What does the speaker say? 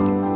Bye.